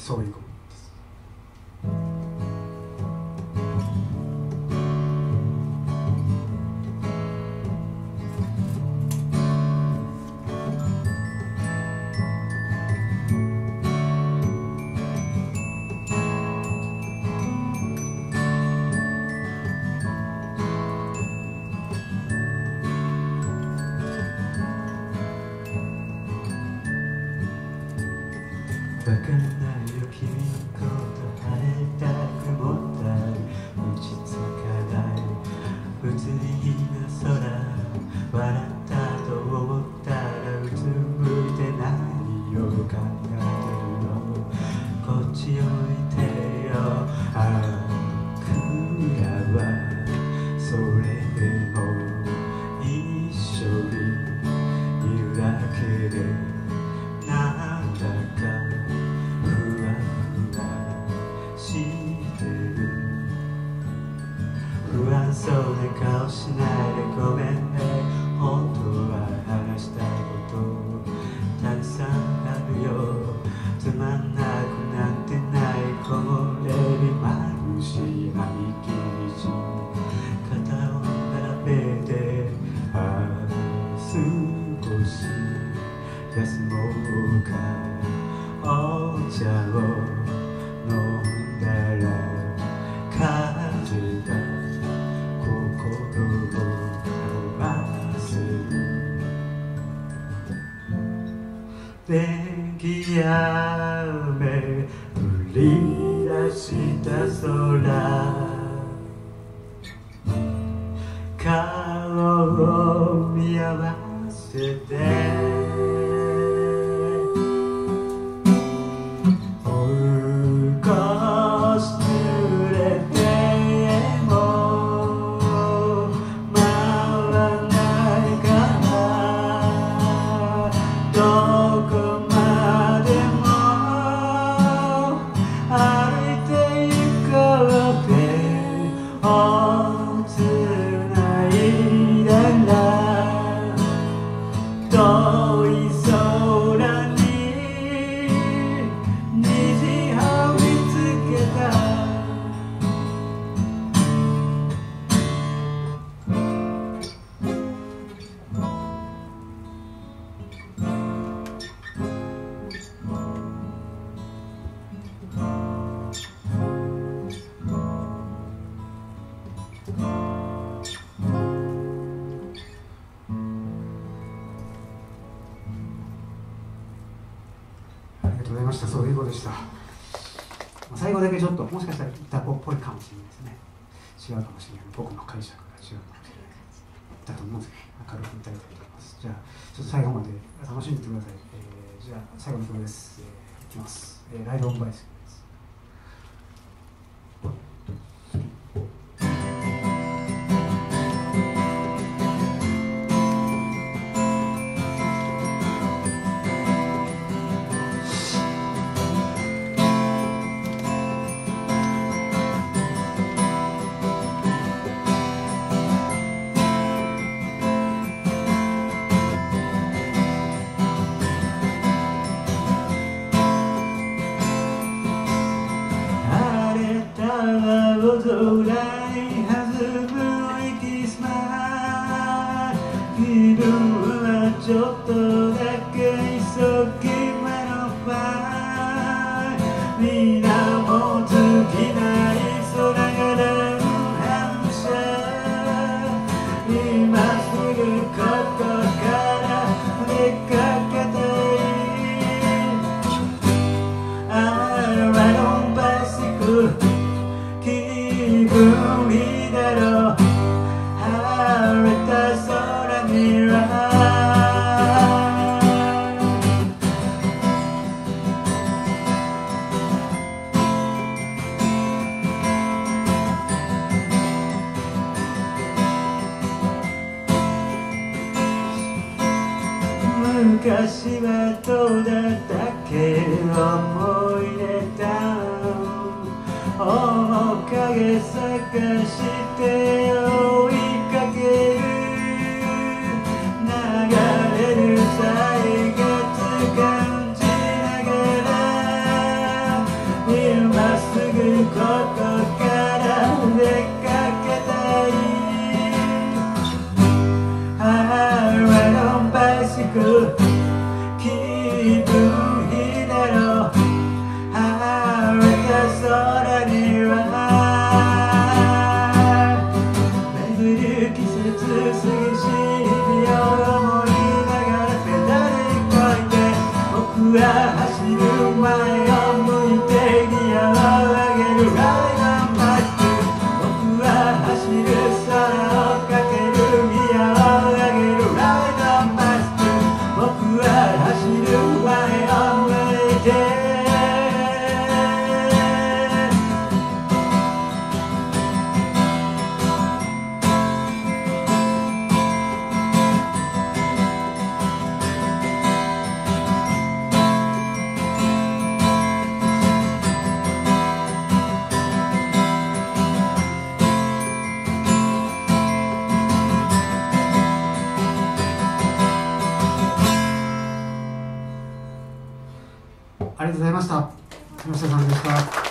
そういうことです。わちおいてよああくらはそれでも休もうかお茶を飲んだら風が心を合わせる電気雨降り出した空顔を見合わせてとうございました。そういうことでした。最後だけちょっともしかしたらギターポっぽいかもしれないですね。違うかもしれない。僕の解釈が違う。かもしれないだと思うんですけど明るく歌いたいと思います。じゃあちょっと最後まで楽しんでてください、えーじゃあ最後の曲です、えーいきます、えーライブオンバイス。青空昔はどうだったけ思い出だ面影探して追いかける。流れる際が感じながら今すぐここから出かけたい。I ride on ク Yes. ありがとうございました。吉田さんでした。